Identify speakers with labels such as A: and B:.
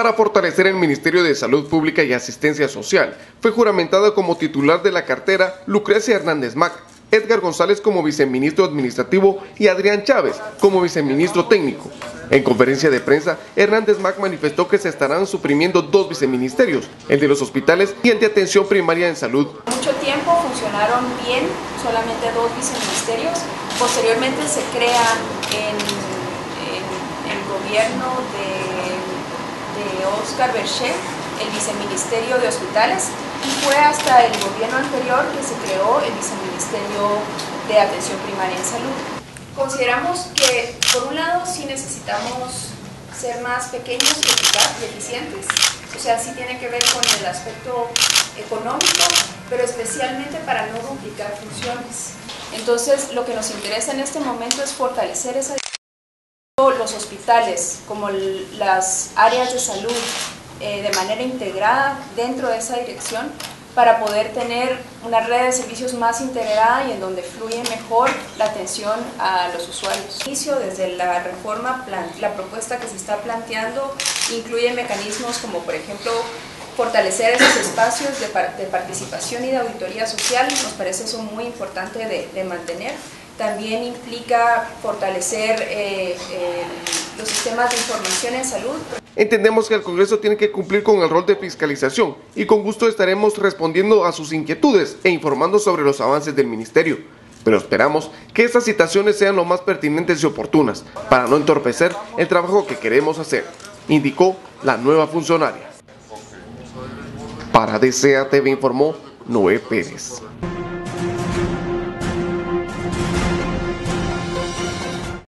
A: para fortalecer el Ministerio de Salud Pública y Asistencia Social. Fue juramentada como titular de la cartera Lucrecia Hernández Mac, Edgar González como viceministro administrativo y Adrián Chávez como viceministro técnico. En conferencia de prensa, Hernández Mac manifestó que se estarán suprimiendo dos viceministerios, el de los hospitales y el de atención primaria en salud.
B: Mucho tiempo funcionaron bien solamente dos viceministerios, posteriormente se crea en, el gobierno de, Oscar Bercher el viceministerio de hospitales y fue hasta el gobierno anterior que se creó el viceministerio de atención primaria en salud. Consideramos que por un lado sí necesitamos ser más pequeños y eficientes, o sea, sí tiene que ver con el aspecto económico, pero especialmente para no duplicar funciones. Entonces, lo que nos interesa en este momento es fortalecer esa los hospitales, como las áreas de salud, eh, de manera integrada dentro de esa dirección para poder tener una red de servicios más integrada y en donde fluye mejor la atención a los usuarios. Inicio desde la reforma, la propuesta que se está planteando incluye mecanismos como por ejemplo fortalecer esos espacios de, participación y de auditoría social, nos parece eso muy importante de, mantener. También implica fortalecer eh, los sistemas de información en salud.
A: Entendemos que el Congreso tiene que cumplir con el rol de fiscalización y con gusto estaremos respondiendo a sus inquietudes e informando sobre los avances del Ministerio. Pero esperamos que estas citaciones sean lo más pertinentes y oportunas para no entorpecer el trabajo que queremos hacer, indicó la nueva funcionaria. Para DCA TV informó Noé Pérez.